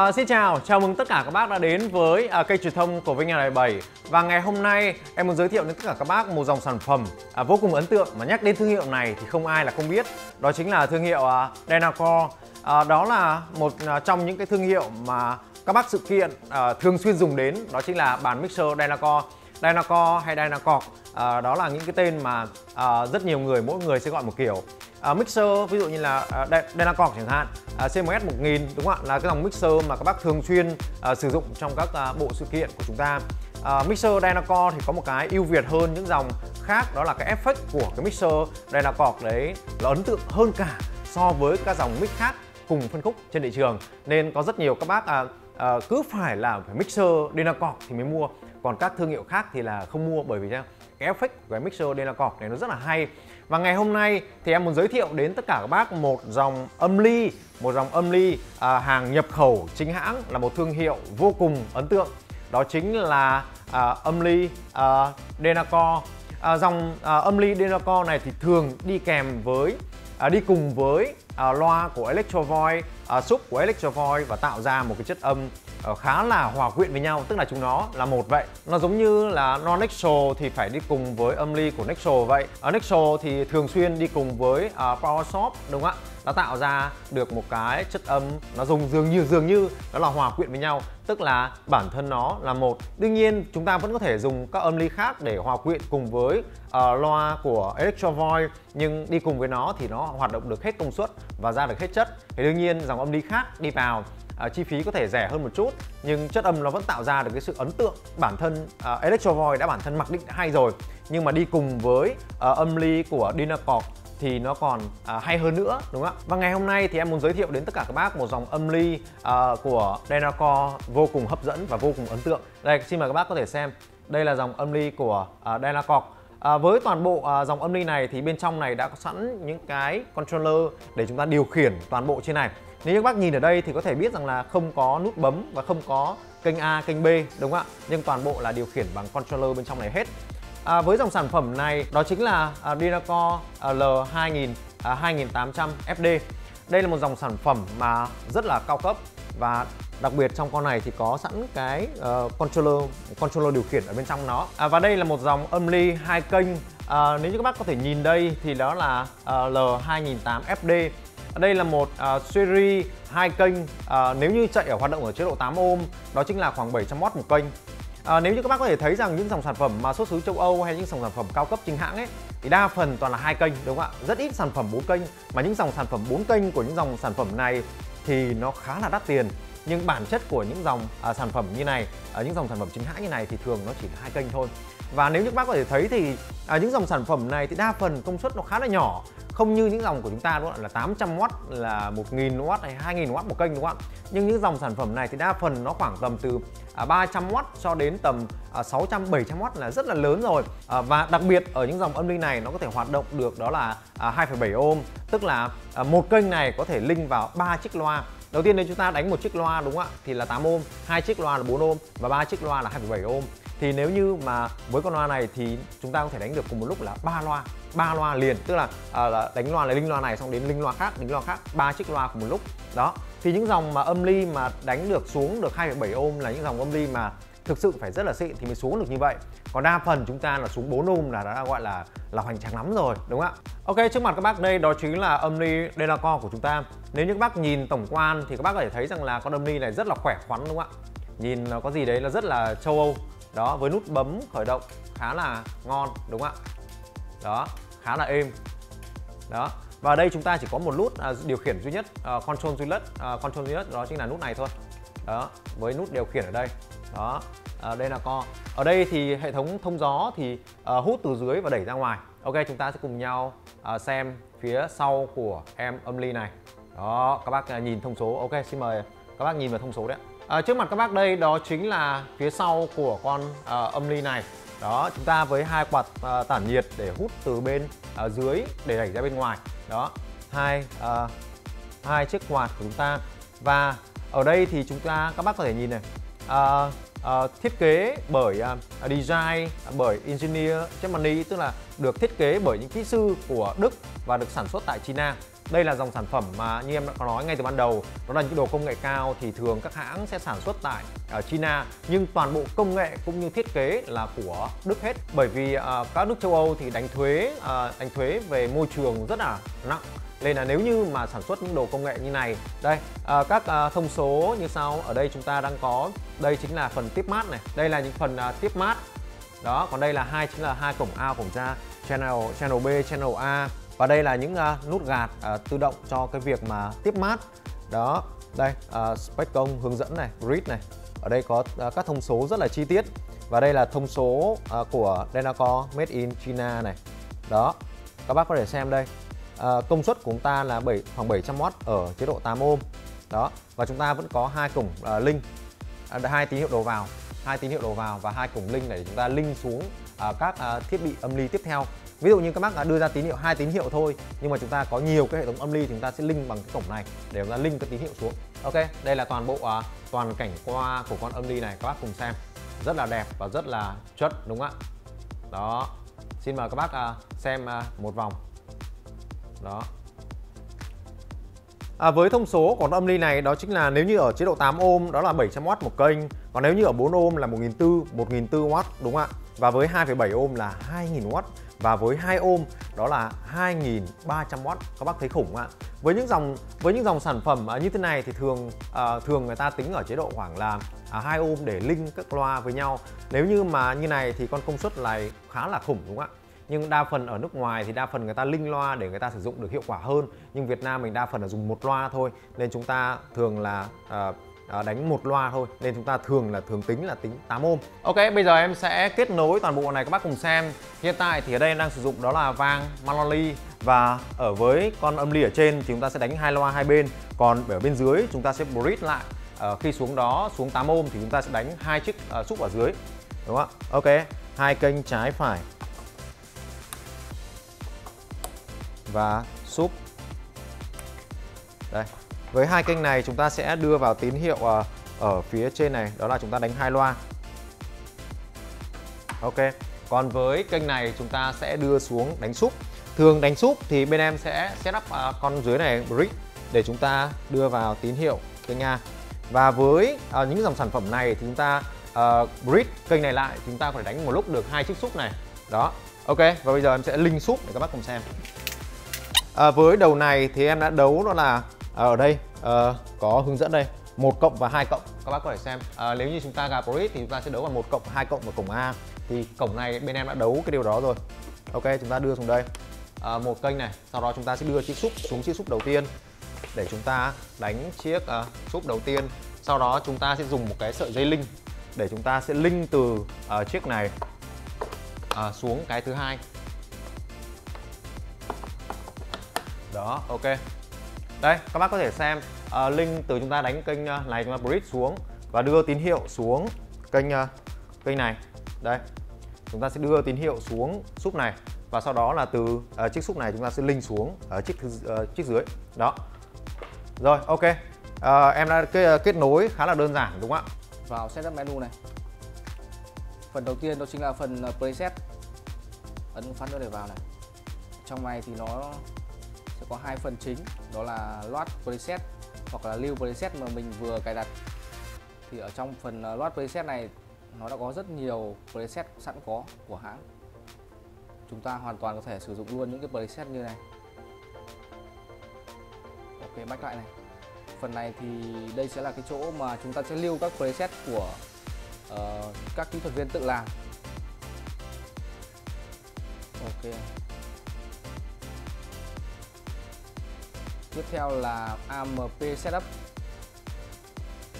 À, xin chào, chào mừng tất cả các bác đã đến với à, kênh truyền thông của Vinh Nhà 7 Và ngày hôm nay em muốn giới thiệu đến tất cả các bác một dòng sản phẩm à, vô cùng ấn tượng Mà nhắc đến thương hiệu này thì không ai là không biết. Đó chính là thương hiệu à, Dynacore. À, Đó là một à, trong những cái thương hiệu mà các bác sự kiện à, thường xuyên dùng đến Đó chính là bàn mixer Dynacore. Dynacore hay Dynacore à, Đó là những cái tên mà à, rất nhiều người, mỗi người sẽ gọi một kiểu uh, mixer ví dụ như là à, uh, Dynacord chẳng hạn. Uh, CMS 1000 đúng không ạ? Là cái dòng mixer mà các bác thường xuyên uh, sử dụng trong các uh, bộ sự kiện của chúng ta. Uh, mixer Dynacord thì có một cái ưu việt hơn những dòng khác đó là cái effect của cái mixer Dynacord đấy là ấn tượng hơn cả so với các dòng mix khác cùng phân khúc trên thị trường. Nên có rất nhiều các bác uh, uh, cứ phải là phải mixer Dynacord thì mới mua. Còn các thương hiệu khác thì là không mua bởi vì sao? Cái effect của cái mixer Dynacord này nó rất là hay. Và ngày hôm nay thì em muốn giới thiệu đến tất cả các bác một dòng âm ly một dòng âm ly à, hàng nhập khẩu chính hãng là một thương hiệu vô cùng ấn tượng. Đó chính là à, âm ly à, Denacore à, dòng à, âm ly Denacore này thì thường đi kèm với à, đi cùng với uh, loa của Electro Voice, à, uh, sub của Electro Voice và tạo ra một cái chất âm uh, khá là hòa quyện với nhau tức là chúng nó là một vậy. Nó giống như là non Nexo thì phải đi cùng với âm ly của Nexo vậy. Uh, Nexo thì thường xuyên đi cùng với uh, Power Shop đúng không ạ? Nó tạo ra được một cái chất âm nó dùng dường như dường như đó là hòa quyện với nhau tức là bản thân nó là một. Đương nhiên chúng ta vẫn có thể dùng các âm ly khác để hòa quyện cùng với uh, loa của Electro Voice nhưng đi cùng với nó thì nó hoạt động được hết công suất và ra được hết chất thì đương nhiên dòng âm ly khác đi vào à, chi phí có thể rẻ hơn một chút nhưng chất âm nó vẫn tạo ra được cái sự ấn tượng bản thân à, Electro Voice đã bản thân mặc định đã hay rồi nhưng mà đi cùng với à, âm ly của Dynacord thì nó còn à, hay hơn nữa đúng không ạ? Và ngày hôm nay thì em muốn giới thiệu đến tất cả các bác một dòng âm ly à, của Dynacore vô cùng hấp dẫn và vô cùng ấn tượng. Đây xin mời các bác có thể xem. Đây là dòng âm ly của à, Dynacore. À, với toàn bộ à, dòng âm ly này thì bên trong này đã có sẵn những cái controller để chúng ta điều khiển toàn bộ trên này. Nếu các bác nhìn ở đây thì có thể biết rằng là không có nút bấm và không có kênh A, kênh B đúng không ạ? Nhưng toàn bộ là điều khiển bằng controller bên trong này hết. À, với dòng sản phẩm này đó chính là à, Dynacore L2000 à, 2800 à, FD. Đây là một dòng sản phẩm mà rất là cao cấp và đặc biệt trong con này thì có sẵn cái uh, controller controller điều khiển ở bên trong nó. À, và đây là một dòng âm ly hai kênh. À, nếu như các bác có thể nhìn đây thì đó là uh, L2008 FD. Đây là một uh, series hai kênh uh, nếu như chạy ở hoạt động ở chế độ 8 ohm đó chính là khoảng 700W một kênh À, nếu như các bác có thể thấy rằng những dòng sản phẩm mà xuất xứ châu Âu hay những dòng sản phẩm cao cấp chính hãng ấy thì đa phần toàn là hai kênh đúng không ạ? Rất ít sản phẩm bốn kênh mà những dòng sản phẩm bốn kênh của những dòng sản phẩm này thì nó khá là đắt tiền nhưng bản chất của những dòng à, sản phẩm như này ở à, những dòng sản phẩm chính hãng như này thì thường nó chỉ là hai kênh thôi. Và nếu như các bác có thể thấy thì à, những dòng sản phẩm này thì đa phần công suất nó khá là nhỏ. Không như những dòng của chúng ta đúng không? là 800W là 1000W hay 2000W một kênh đúng không ạ? Nhưng những dòng sản phẩm này thì đa phần nó khoảng tầm từ à, 300W cho đến tầm à, 600 700W là rất là lớn rồi. À, và đặc biệt ở những dòng âm linh này nó có thể hoạt động được đó là à, 2,7 ohm tức là một kênh này có thể linh vào ba chiếc loa. Đầu tiên nếu chúng ta đánh một chiếc loa đúng không ạ thì là 8 ohm, hai chiếc loa là 4 ohm và ba chiếc loa là 2,7 ohm. Thì nếu như mà với con loa này thì chúng ta có thể đánh được cùng một lúc là ba loa, ba loa liền, tức là, à, là đánh loa là linh loa này xong đến linh loa khác, linh loa khác, ba chiếc loa cùng một lúc. Đó. Thì những dòng mà âm ly mà đánh được xuống được 2,7 ohm là những dòng âm ly mà thực sự phải rất là xịn thì mới xuống được như vậy. Còn đa phần chúng ta là xuống 4 ohm là đã gọi là là hoành tráng lắm rồi đúng không ạ? Ok trước mặt các bác đây đó chính là âm ly Delacore của chúng ta. Nếu như các bác nhìn tổng quan thì các bác có thể thấy rằng là con âm ly này rất là khỏe khoắn đúng không ạ? Nhìn nó có gì đấy là rất là châu âu. Đó với nút bấm khởi động khá là ngon đúng không ạ? Đó khá là êm. Đó và đây chúng ta chỉ có một nút à, điều khiển duy nhất uh, control duy nhất uh, control duy nhất đó chính là nút này thôi. Đó với nút điều khiển ở đây đó à, đây là co. Ở đây thì hệ thống thông gió thì à, hút từ dưới và đẩy ra ngoài. Ok chúng ta sẽ cùng nhau à, xem phía sau của em âm ly này. Đó các bác à, nhìn thông số. Ok xin mời các bác nhìn vào thông số đấy à, trước mặt các bác đây đó chính là phía sau của con à, âm ly này. Đó chúng ta với hai quạt à, tản nhiệt để hút từ bên à, dưới để đẩy ra bên ngoài. Đó hai à, hai chiếc quạt của chúng ta. Và ở đây thì chúng ta các bác có thể nhìn này uh, uh, thiết kế bởi uh, design bởi engineer Germany tức là được thiết kế bởi những kỹ sư của Đức và được sản xuất tại China. Đây là dòng sản phẩm mà như em đã có nói ngay từ ban đầu đó là những đồ công nghệ cao thì thường các hãng sẽ sản xuất tại ở China. Nhưng toàn bộ công nghệ cũng như thiết kế là của Đức hết. Bởi vì uh, các nước châu Âu thì đánh thuế uh, đánh thuế về môi trường rất là nặng nên là nếu như mà sản xuất những đồ công nghệ như này đây à, các à, thông số như sau ở đây chúng ta đang có đây chính là phần tiếp mát này đây là những phần à, tiếp mát. Đó còn đây là hai chính là hai cổng A cổng ra channel channel B channel A. Và đây là những uh, nút gạt uh, tự động cho cái việc mà tiếp mát. Đó đây uh, spec công hướng dẫn này grid này. Ở đây có uh, các thông số rất là chi tiết. Và đây là thông số uh, của Denacore made in China này. Đó các bác có thể xem đây uh, công suất của chúng ta là 7 khoảng 700W ở chế độ 8 ohm. Đó và chúng ta vẫn có hai cổng uh, link. Uh, hai tín hiệu đầu vào hai tín hiệu đầu vào và hai cổng link để chúng ta link xuống uh, các uh, thiết bị âm ly tiếp theo. Ví dụ như các bác đưa ra tín hiệu hai tín hiệu thôi nhưng mà chúng ta có nhiều cái hệ thống âm ly thì chúng ta sẽ link bằng cái cổng này để chúng ta link cái tín hiệu xuống. Ok đây là toàn bộ uh, toàn cảnh qua của con âm ly này các bác cùng xem. Rất là đẹp và rất là chất đúng không ạ? Đó xin mời các bác uh, xem uh, một vòng đó. À, với thông số của âm ly này đó chính là nếu như ở chế độ 8 ohm đó là 700W một kênh còn nếu như ở 4 ohm là 1400 1400W đúng không ạ? Và với 2,7 ohm là 2000W và với 2 ohm đó là 2300W các bác thấy khủng không ạ? Với những dòng với những dòng sản phẩm à, như thế này thì thường à, thường người ta tính ở chế độ khoảng là à, 2 ohm để link các loa với nhau. Nếu như mà như này thì con công suất này khá là khủng đúng không ạ? Nhưng đa phần ở nước ngoài thì đa phần người ta linh loa để người ta sử dụng được hiệu quả hơn. Nhưng Việt Nam mình đa phần là dùng một loa thôi. Nên chúng ta thường là uh, đánh một loa thôi. Nên chúng ta thường là thường tính là tính 8 ôm. Ok bây giờ em sẽ kết nối toàn bộ này các bác cùng xem. Hiện tại thì ở đây em đang sử dụng đó là vang Maloli và ở với con âm ly ở trên thì chúng ta sẽ đánh hai loa hai bên. Còn ở bên dưới chúng ta sẽ bridge lại. Uh, khi xuống đó xuống 8 ôm thì chúng ta sẽ đánh hai chiếc uh, xúc ở dưới. Đúng không ạ? Ok hai kênh trái phải. Và súp. Đây với hai kênh này chúng ta sẽ đưa vào tín hiệu ờ, ở phía trên này đó là chúng ta đánh hai loa. Ok còn với kênh này chúng ta sẽ đưa xuống đánh súp. Thường đánh súp thì bên em sẽ setup ờ, con dưới này brick để chúng ta đưa vào tín hiệu kênh A. Và với uh, những dòng sản phẩm này thì chúng ta uh, bridge kênh này lại chúng ta phải đánh một lúc được hai chiếc súp này. Đó ok và bây giờ em sẽ link súp để các bác cùng xem à, với đầu này thì em đã đấu đó là à, ở đây à, có hướng dẫn đây một cộng và hai cộng. Các bác có thể xem. À, nếu như chúng ta gặp Boris thì chúng ta sẽ đấu bằng một cộng hai cộng và cổng A. Thì cổng này bên em đã đấu cái điều đó rồi. Ok chúng ta đưa xuống đây. À, một kênh này sau đó chúng ta sẽ đưa chiếc xúc xuống chiếc xúc đầu tiên để chúng ta đánh chiếc à, xúc đầu tiên. Sau đó chúng ta sẽ dùng một cái sợi dây linh để chúng ta sẽ linh từ à, chiếc này à, xuống cái thứ hai. Đó ok. Đây các bác có thể xem uh, link từ chúng ta đánh kênh uh, này chúng ta bridge xuống và đưa tín hiệu xuống kênh uh, kênh này. Đây chúng ta sẽ đưa tín hiệu xuống xúc này và sau đó là từ uh, chiếc xúc này chúng ta sẽ link xuống ở chiếc uh, chiếc dưới. Đó. Rồi ok. Uh, em đã kết, kết nối khá là đơn giản đúng không ạ? Vào setup menu này. Phần đầu tiên đó chính là phần preset. Ấn phát nữa để vào này. Trong này thì nó có hai phần chính đó là load preset hoặc là lưu preset mà mình vừa cài đặt. Thì ở trong phần ờ, load preset này nó đã có rất nhiều preset sẵn có của hãng. Chúng ta hoàn toàn có thể sử dụng luôn những cái preset như này. Ok back lại này. Phần này thì đây sẽ là cái chỗ mà chúng ta sẽ lưu các preset của uh, các kỹ thuật viên tự làm. Ok. Tiếp theo là AMP Setup.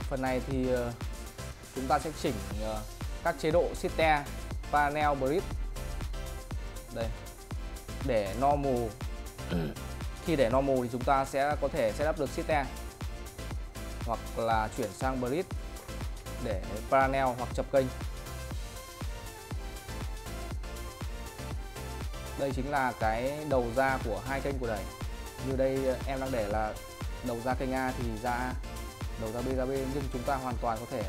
Phần này thì ờ, chúng ta sẽ chỉnh ờ, các chế độ Sitter Panel Bridge đây. Để normal khi để normal thì chúng ta sẽ có thể setup được Sitter hoặc là chuyển sang Bridge để panel hoặc chập kênh. Đây chính là cái đầu ra của hai kênh của đẩy như đây ờ, em đang để là đầu ra kênh A thì ra, đầu ra B ra B, nhưng chúng ta hoàn toàn có thể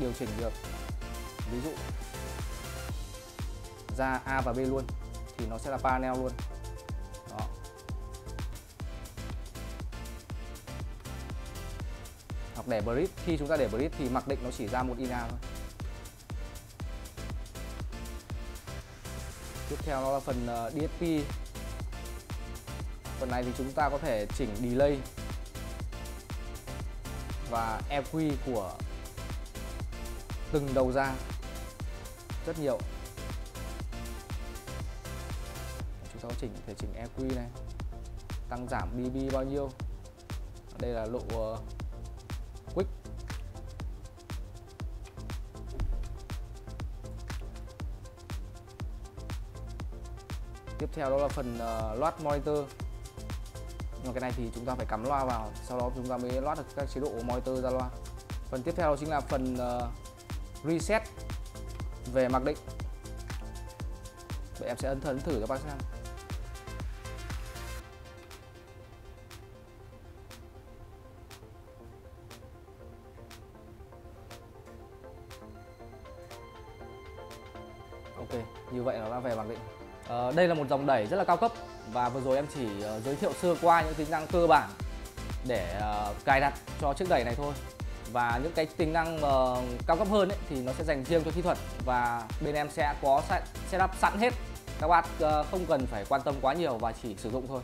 điều chỉnh được. Ví dụ, ra A và B luôn, thì nó sẽ là panel luôn. Đó. Hoặc để bridge khi chúng ta để bridge thì mặc định nó chỉ ra một in A thôi. Tiếp theo đó là phần ờ, DSP phần này thì chúng ta có thể chỉnh delay và EQ của từng đầu ra rất nhiều. Chúng ta có chỉnh thể chỉnh EQ này tăng giảm dB bao nhiêu. Đây là lộ uh, quick. Tiếp theo đó là phần ờ, uh, loát monitor nhưng mà cái này thì chúng ta phải cắm loa vào sau đó chúng ta mới loát được các chế độ monitor ra loa. Phần tiếp theo chính là phần uh, reset về mặc định. Vậy em sẽ ấn ấn thử cho bác xem. Ok, như vậy nó đã về mặc định. Ờ, đây là một dòng đẩy rất là cao cấp và vừa rồi em chỉ ờ, giới thiệu sơ qua những tính năng cơ bản để ờ, cài đặt cho chiếc đẩy này thôi. Và những cái tính năng ờ, cao cấp hơn ấy, thì nó sẽ dành riêng cho kỹ thuật. Và bên em sẽ có setup sẵn hết. Các bạn không cần phải quan tâm quá nhiều và chỉ sử dụng thôi.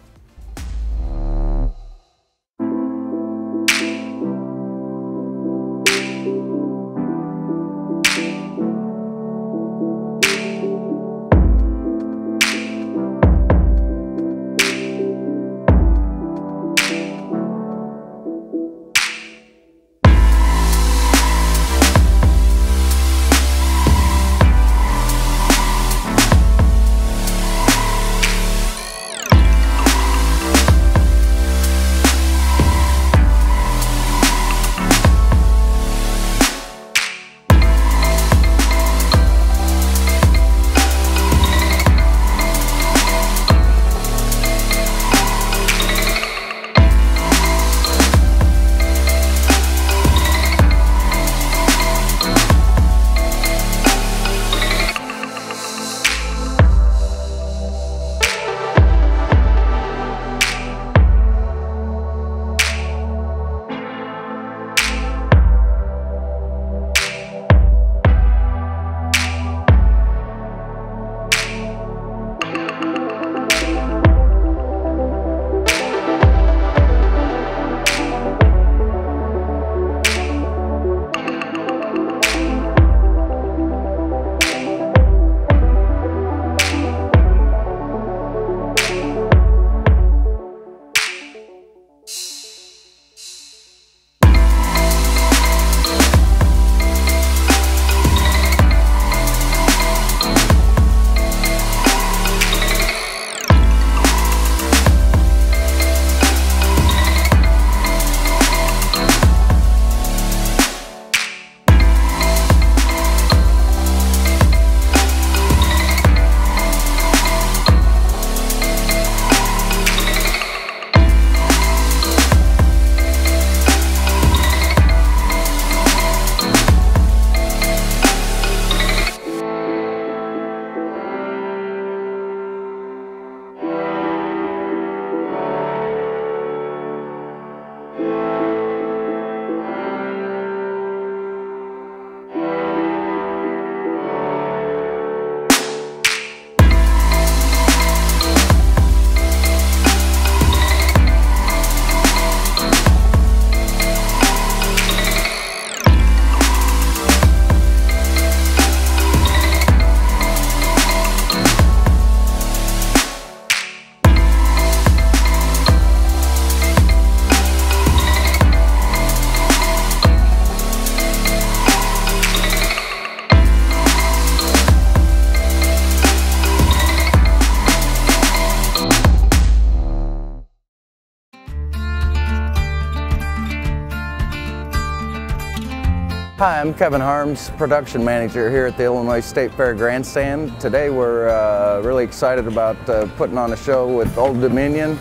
Hi, I'm Kevin Harms, production manager here at the Illinois State Fair Grandstand. Today we're uh, really excited about uh, putting on a show with Old Dominion,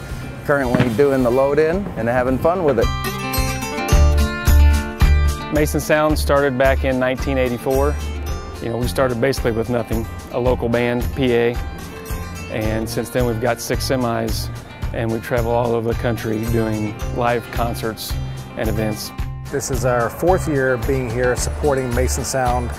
currently doing the load-in and having fun with it. Mason Sound started back in 1984. You know, we started basically with nothing, a local band, PA, and since then we've got six semis and we travel all over the country doing live concerts and events. This is our fourth year being here supporting Mason Sound,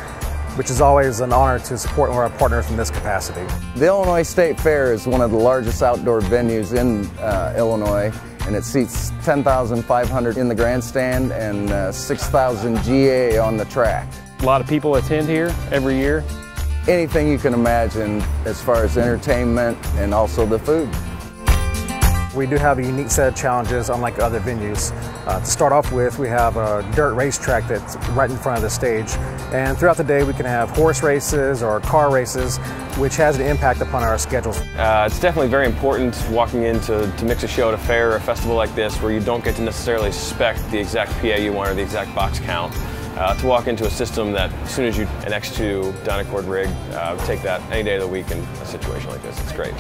which is always an honor to support one of our partners in this capacity. The Illinois State Fair is one of the largest outdoor venues in uh, Illinois and it seats 10,500 in the grandstand and uh, 6,000 GA on the track. A lot of people attend here every year. Anything you can imagine as far as entertainment and also the food. We do have a unique set of challenges unlike other venues. Uh, to start off with, we have a dirt racetrack that's right in front of the stage. And throughout the day, we can have horse races or car races, which has an impact upon our schedules. Uh, it's definitely very important walking in to, to mix a show at a fair or a festival like this where you don't get to necessarily spec the exact PA you want or the exact box count. Uh, to walk into a system that as soon as you an X2 Dynacord rig, uh, take that any day of the week in a situation like this. It's great.